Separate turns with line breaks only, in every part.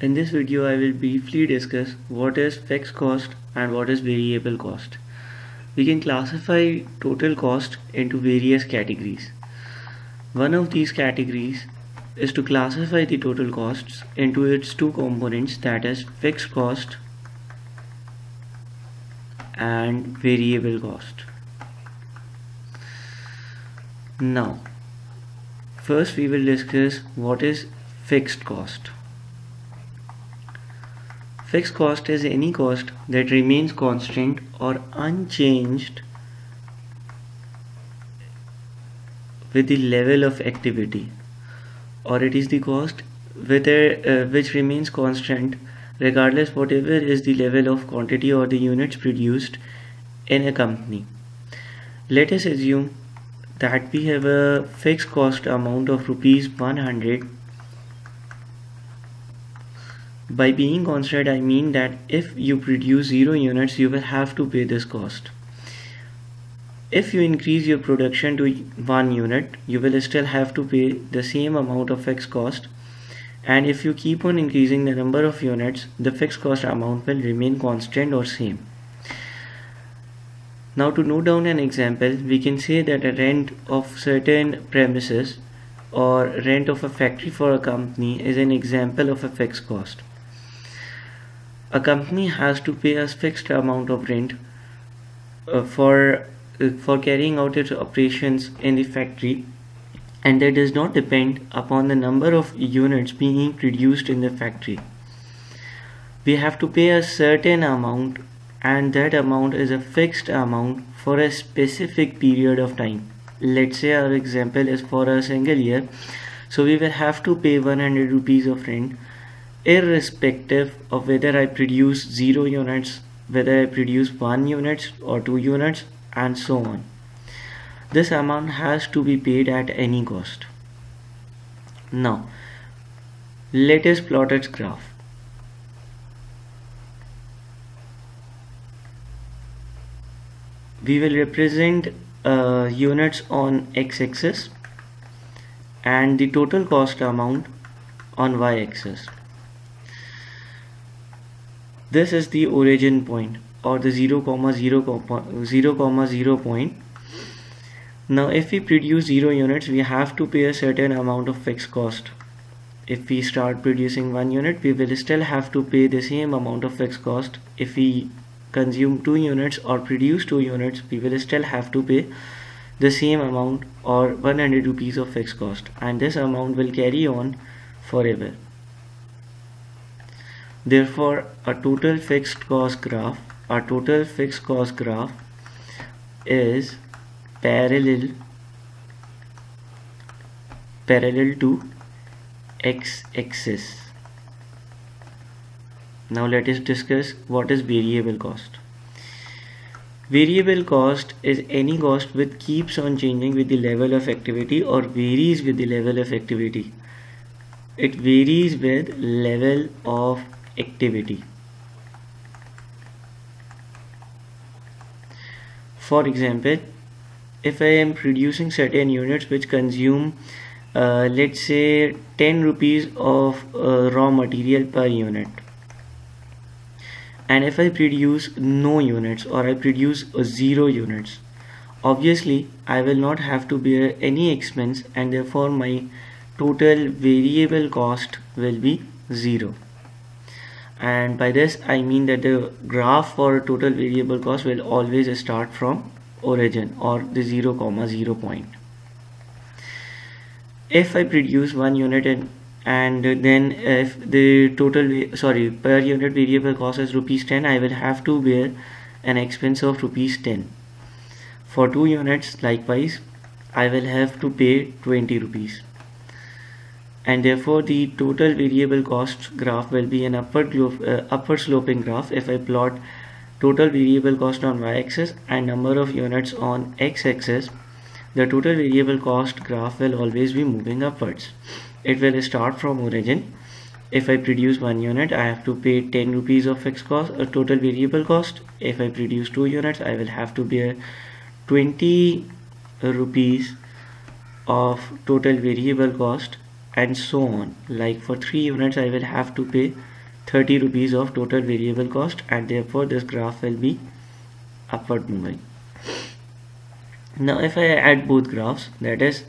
In this video I will briefly discuss what is fixed cost and what is variable cost. We can classify total cost into various categories. One of these categories is to classify the total costs into its two components that is fixed cost and variable cost. Now first we will discuss what is fixed cost. Fixed cost is any cost that remains constant or unchanged with the level of activity or it is the cost whether uh, which remains constant regardless whatever is the level of quantity or the units produced in a company. Let us assume that we have a fixed cost amount of rupees 100 by being constant I mean that if you produce 0 units you will have to pay this cost. If you increase your production to 1 unit you will still have to pay the same amount of fixed cost and if you keep on increasing the number of units the fixed cost amount will remain constant or same. Now to note down an example we can say that a rent of certain premises or rent of a factory for a company is an example of a fixed cost a company has to pay a fixed amount of rent uh, for uh, for carrying out its operations in the factory and that does not depend upon the number of units being produced in the factory. We have to pay a certain amount and that amount is a fixed amount for a specific period of time. Let's say our example is for a single year. So we will have to pay 100 rupees of rent irrespective of whether I produce 0 units, whether I produce 1 unit or 2 units and so on. This amount has to be paid at any cost. Now, let us plot its graph. We will represent uh, units on x-axis and the total cost amount on y-axis this is the origin point or the 0 comma 0 comma 0 comma 0 point. Now if we produce 0 units we have to pay a certain amount of fixed cost. If we start producing one unit we will still have to pay the same amount of fixed cost. If we consume two units or produce two units we will still have to pay the same amount or 100 rupees of fixed cost. And this amount will carry on forever Therefore, a total fixed cost graph, a total fixed cost graph is parallel parallel to x-axis. Now let us discuss what is variable cost. Variable cost is any cost which keeps on changing with the level of activity or varies with the level of activity. It varies with level of activity. For example, if I am producing certain units which consume uh, let's say 10 rupees of uh, raw material per unit and if I produce no units or I produce uh, zero units obviously I will not have to bear any expense and therefore my total variable cost will be zero and by this I mean that the graph for total variable cost will always start from origin or the 0 comma 0 point. If I produce one unit and and then if the total sorry per unit variable cost is rupees 10 I will have to bear an expense of rupees 10 for two units likewise I will have to pay 20 rupees and therefore the total variable cost graph will be an upward, uh, upward sloping graph if I plot total variable cost on y-axis and number of units on x-axis. The total variable cost graph will always be moving upwards. It will start from origin. If I produce one unit I have to pay 10 rupees of fixed cost a uh, total variable cost. If I produce two units I will have to pay 20 rupees of total variable cost and so on. Like for 3 units I will have to pay 30 rupees of total variable cost and therefore this graph will be upward moving. Now if I add both graphs that is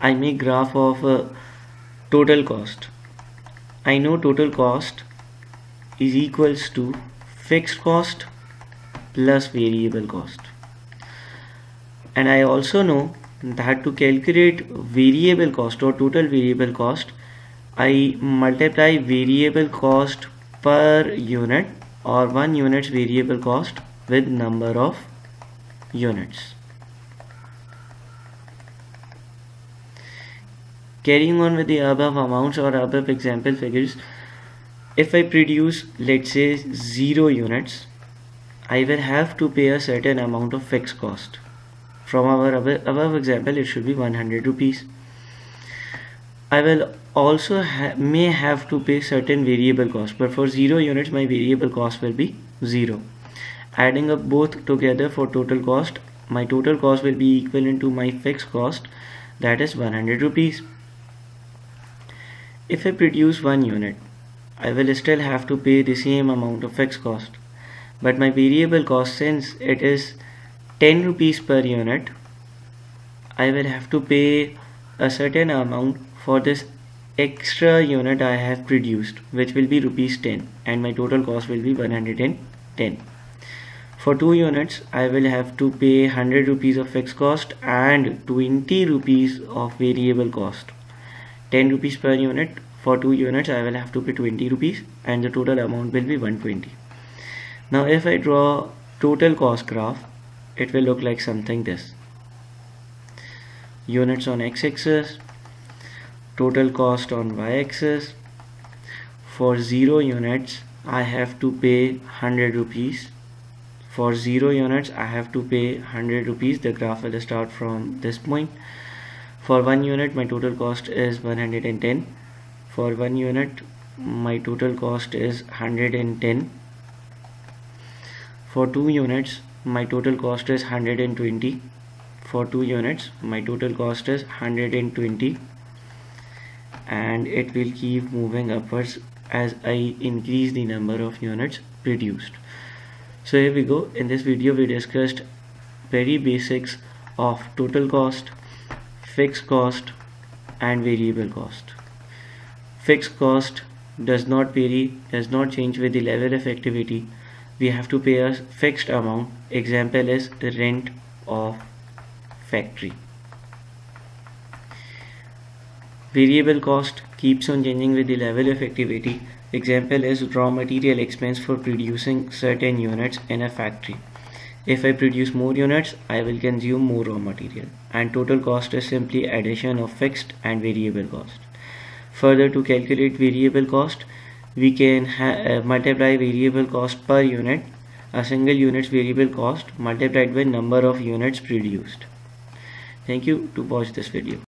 I make graph of uh, total cost. I know total cost is equals to fixed cost plus variable cost. And I also know that to calculate variable cost or total variable cost. I multiply variable cost per unit or one unit's variable cost with number of units. Carrying on with the above amounts or above example figures if I produce let's say 0 units I will have to pay a certain amount of fixed cost from our above example it should be 100 rupees. I will also ha may have to pay certain variable cost but for 0 units my variable cost will be 0 adding up both together for total cost my total cost will be equivalent to my fixed cost that is 100 rupees. If I produce one unit, I will still have to pay the same amount of fixed cost. But my variable cost since it is 10 rupees per unit, I will have to pay a certain amount for this extra unit I have produced which will be rupees 10 and my total cost will be 110. For 2 units I will have to pay 100 rupees of fixed cost and 20 rupees of variable cost. 10 rupees per unit for 2 units I will have to pay 20 rupees and the total amount will be 120 now if I draw total cost graph it will look like something this. Units on x-axis total cost on y-axis. For 0 units I have to pay 100 rupees. For 0 units I have to pay 100 rupees. The graph will start from this point. For one unit my total cost is 110 for one unit my total cost is 110 for two units my total cost is 120 for two units my total cost is 120 and it will keep moving upwards as I increase the number of units produced so here we go in this video we discussed very basics of total cost fixed cost and variable cost. Fixed cost does not vary, does not change with the level of activity. We have to pay a fixed amount. Example is the rent of factory. Variable cost keeps on changing with the level of activity. Example is raw material expense for producing certain units in a factory. If I produce more units, I will consume more raw material and total cost is simply addition of fixed and variable cost. Further to calculate variable cost, we can uh, multiply variable cost per unit, a single unit's variable cost multiplied by number of units produced. Thank you to watch this video.